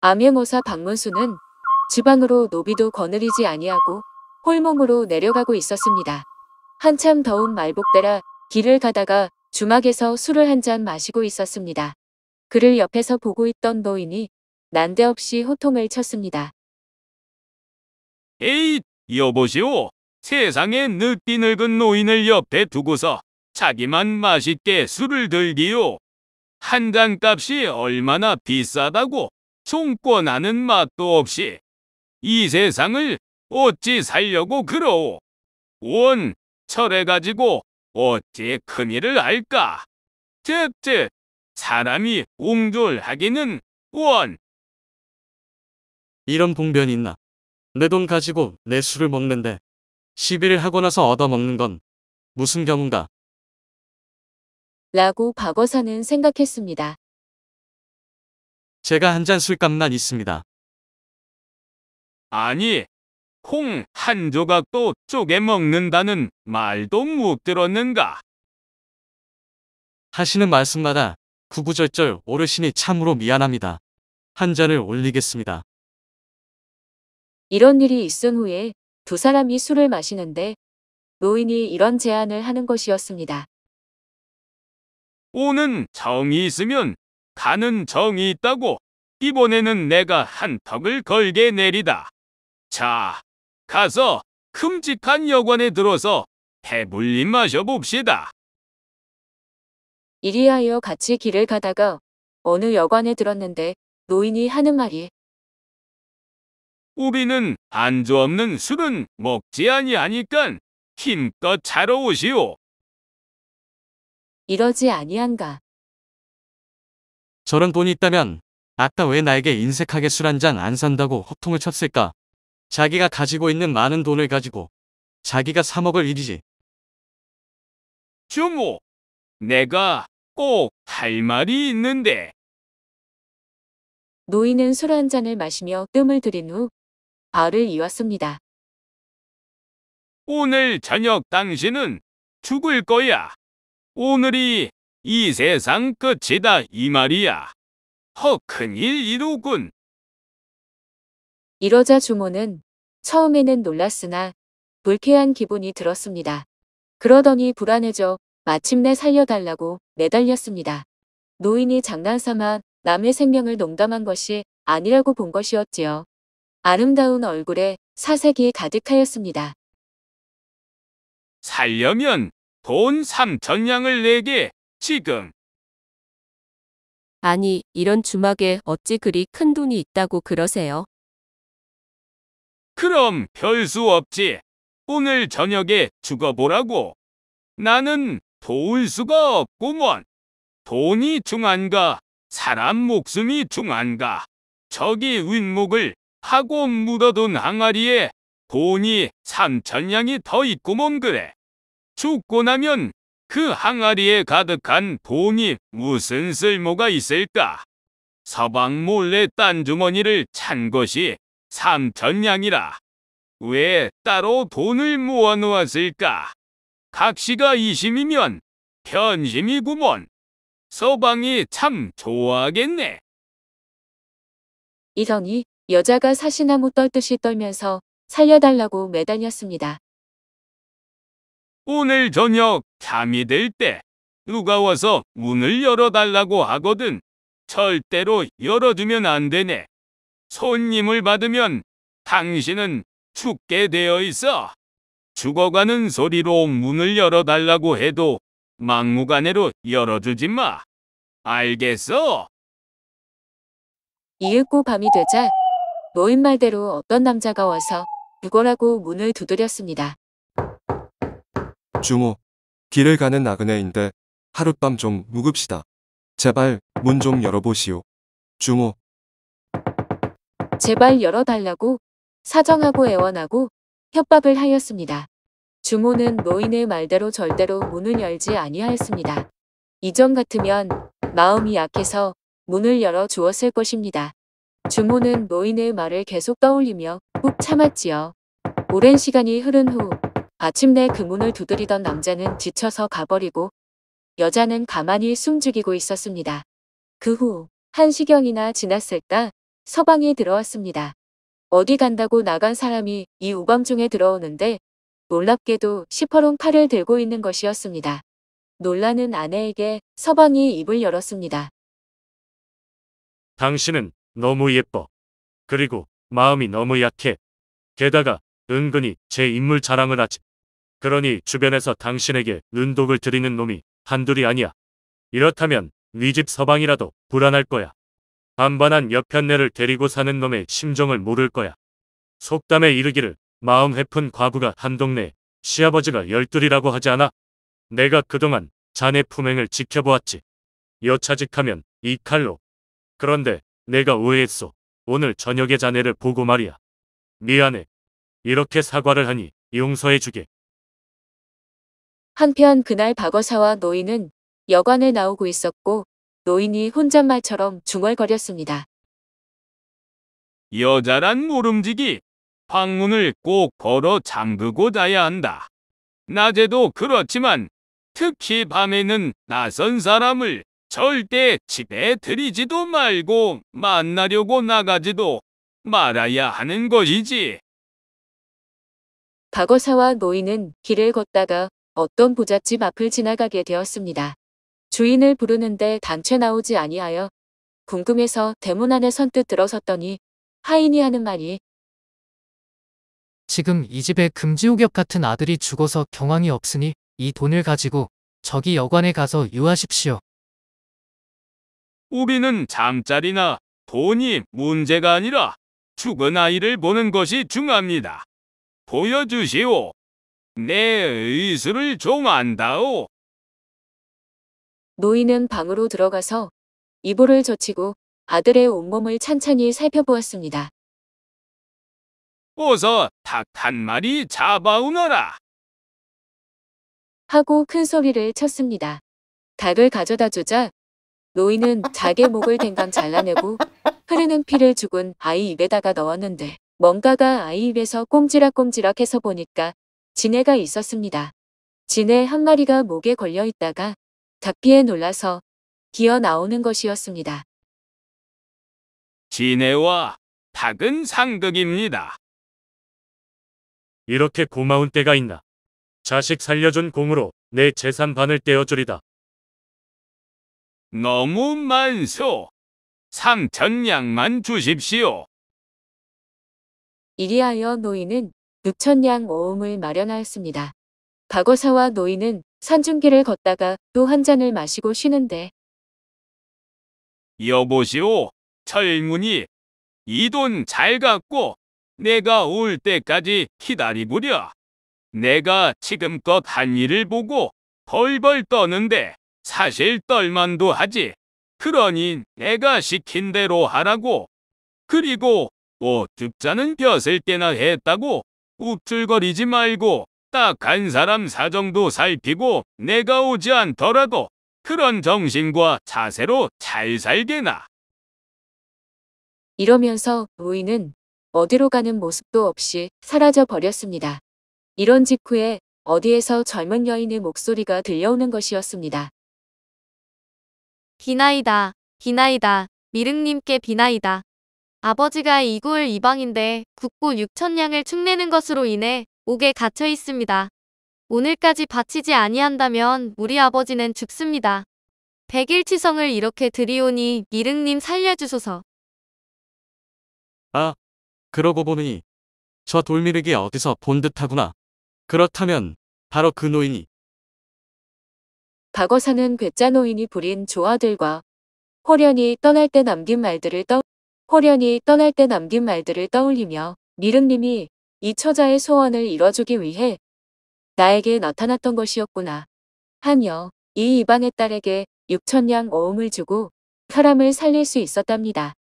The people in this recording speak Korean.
암행어사 박문수는 지방으로 노비도 거느리지 아니하고 홀몸으로 내려가고 있었습니다. 한참 더운 말복대라 길을 가다가 주막에서 술을 한 잔 마시고 있었습니다. 그를 옆에서 보고 있던 노인이 난데없이 호통을 쳤습니다. 에이, 여보시오. 세상에 늙기 늙은 노인을 옆에 두고서 자기만 맛있게 술을 들기요. 한 잔 값이 얼마나 비싸다고 총권하는 맛도 없이 이 세상을 어찌 살려고 그러오. 원, 철해가지고 어찌 큰일을 할까? 즉, 사람이 옹졸하기는 원. 이런 봉변이 있나? 내 돈 가지고 내 술을 먹는데 시비를 하고 나서 얻어먹는 건 무슨 경우인가? 라고 박어사는 생각했습니다. 제가 한 잔 술값만 있습니다. 아니, 콩 한 조각도 쪼개 먹는다는 말도 못 들었는가? 하시는 말씀마다 구구절절 오르시니 참으로 미안합니다. 한 잔을 올리겠습니다. 이런 일이 있은 후에 두 사람이 술을 마시는데 노인이 이런 제안을 하는 것이었습니다. 오는 정이 있으면 가는 정이 있다고 이번에는 내가 한 턱을 걸게 내리다. 자, 가서 큼직한 여관에 들어서 배불리 마셔봅시다. 이리하여 같이 길을 가다가 어느 여관에 들었는데 노인이 하는 말이 우리는 안주 없는 술은 먹지 아니하니깐 힘껏 차러 오시오. 이러지 아니한가. 저런 돈이 있다면 아까 왜 나에게 인색하게 술 한 잔 안 산다고 호통을 쳤을까? 자기가 가지고 있는 많은 돈을 가지고 자기가 사 먹을 일이지. 주모, 내가 꼭 할 말이 있는데 노인은 술 한 잔을 마시며 뜸을 들인 후 발을 이었습니다. 오늘 저녁 당신은 죽을 거야. 오늘이 이 세상 끝이다 이 말이야. 허 큰일 이루군. 이러자 주모는 처음에는 놀랐으나 불쾌한 기분이 들었습니다. 그러더니 불안해져 마침내 살려달라고 매달렸습니다. 노인이 장난삼아 남의 생명을 농담한 것이 아니라고 본 것이었지요. 아름다운 얼굴에 사색이 가득하였습니다. 살려면 돈 3천냥을 내게 지금. 아니, 이런 주막에 어찌 그리 큰 돈이 있다고 그러세요? 그럼 별 수 없지. 오늘 저녁에 죽어보라고. 나는 도울 수가 없구먼. 돈이 중한가? 사람 목숨이 중한가? 저기 윗목을 하고 묻어둔 항아리에 돈이 삼천냥이 더 있구먼 그래. 죽고 나면 그 항아리에 가득한 돈이 무슨 쓸모가 있을까? 서방 몰래 딴 주머니를 찬 것이 삼천냥이라. 왜 따로 돈을 모아 놓았을까? 각시가 이심이면 편심이구먼. 서방이 참 좋아하겠네. 이러니 여자가 사시나무 떨듯이 떨면서 살려달라고 매달렸습니다. 오늘 저녁 잠이 들 때 누가 와서 문을 열어달라고 하거든. 절대로 열어주면 안 되네. 손님을 받으면 당신은 죽게 되어 있어. 죽어가는 소리로 문을 열어달라고 해도 막무가내로 열어주지 마. 알겠어? 이윽고 밤이 되자 노인 말대로 어떤 남자가 와서 죽어라고 문을 두드렸습니다. 주모, 길을 가는 나그네인데 하룻밤 좀 묵읍시다. 제발 문 좀 열어보시오. 주모, 제발 열어달라고 사정하고 애원하고 협박을 하였습니다. 주모는 노인의 말대로 절대로 문을 열지 아니하였습니다. 이전 같으면 마음이 약해서 문을 열어 주었을 것입니다. 주모는 노인의 말을 계속 떠올리며 꾹 참았지요. 오랜 시간이 흐른 후 마침내 그 문을 두드리던 남자는 지쳐서 가버리고 여자는 가만히 숨죽이고 있었습니다. 그 후 한시경이나 지났을까 서방이 들어왔습니다. 어디 간다고 나간 사람이 이 우밤중에 들어오는데 놀랍게도 시퍼런 칼을 들고 있는 것이었습니다. 놀라는 아내에게 서방이 입을 열었습니다. 당신은 너무 예뻐. 그리고 마음이 너무 약해. 게다가 은근히 제 인물 자랑을 하지. 그러니 주변에서 당신에게 은독을 들이는 놈이 한둘이 아니야. 이렇다면 네 집 서방이라도 불안할 거야. 반반한 여편네를 데리고 사는 놈의 심정을 모를 거야. 속담에 이르기를 마음 해픈 과부가 한 동네 시아버지가 열둘이라고 하지 않아? 내가 그동안 자네 품행을 지켜보았지. 여차직하면 이 칼로. 그런데 내가 오해했소. 오늘 저녁에 자네를 보고 말이야. 미안해. 이렇게 사과를 하니 용서해주게. 한편 그날 박어사와 노인은 여관에 나오고 있었고 노인이 혼잣말처럼 중얼거렸습니다. 여자란 모름지기 방문을 꼭 걸어 잠그고 자야 한다. 낮에도 그렇지만 특히 밤에는 낯선 사람을 절대 집에 들이지도 말고 만나려고 나가지도 말아야 하는 것이지. 박어사와 노인은 길을 걷다가 어떤 부잣집 앞을 지나가게 되었습니다. 주인을 부르는데 단체 나오지 아니하여 궁금해서 대문 안에 선뜻 들어섰더니 하인이 하는 말이 지금 이 집에 금지옥엽 같은 아들이 죽어서 경황이 없으니 이 돈을 가지고 저기 여관에 가서 유하십시오. 우리는 잠자리나 돈이 문제가 아니라 죽은 아이를 보는 것이 중요합니다. 보여주시오. 내 의술을 좀 안다오. 노인은 방으로 들어가서 이불을 젖히고 아들의 온몸을 찬찬히 살펴보았습니다. 어서 닭 한 마리 잡아오너라. 하고 큰 소리를 쳤습니다. 닭을 가져다 주자 노인은 닭의 목을 댕강 잘라내고 흐르는 피를 죽은 아이 입에다가 넣었는데 뭔가가 아이 입에서 꼼지락꼼지락 해서 보니까 지네가 있었습니다. 지네 한 마리가 목에 걸려 있다가 닭피에 놀라서 기어 나오는 것이었습니다. 지네와 닭은 상극입니다. 이렇게 고마운 때가 있나. 자식 살려준 공으로 내 재산 반을 떼어주리다. 너무 많소. 삼천냥만 주십시오. 이리하여 노인은 6천냥 오음을 마련하였습니다. 박어사와 노인은 산중길을 걷다가 또 한 잔을 마시고 쉬는데 여보시오, 젊은이. 이 돈 잘 갖고 내가 올 때까지 기다리구려. 내가 지금껏 한 일을 보고 벌벌 떠는데 사실 떨만도 하지. 그러니 내가 시킨 대로 하라고. 그리고 옷 줍자는 벼슬 때나 했다고 욱줄거리지 말고 딱 한 사람 사정도 살피고 내가 오지 않더라도 그런 정신과 자세로 잘 살게나. 이러면서 노인은 어디로 가는 모습도 없이 사라져 버렸습니다. 이런 직후에 어디에서 젊은 여인의 목소리가 들려오는 것이었습니다. 비나이다, 비나이다, 미륵님께 비나이다. 아버지가 이골 이방인데 국고 6천냥을 축내는 것으로 인해 옥에 갇혀 있습니다. 오늘까지 바치지 아니한다면 우리 아버지는 죽습니다. 백일 치성을 이렇게 드리오니 미륵님 살려주소서. 아, 그러고 보니 저 돌미륵이 어디서 본 듯하구나. 그렇다면 바로 그 노인이 박어사는 괴짜 노인이 부린 조화들과 호련이 떠날 때 남긴 말들을 떠 호련이 떠날 때 남긴 말들을 떠올리며 미륵님이 이 처자의 소원을 이뤄주기 위해 나에게 나타났던 것이었구나 하며 이 이방의 딸에게 6천냥 어음을 주고 혈암을 살릴 수 있었답니다.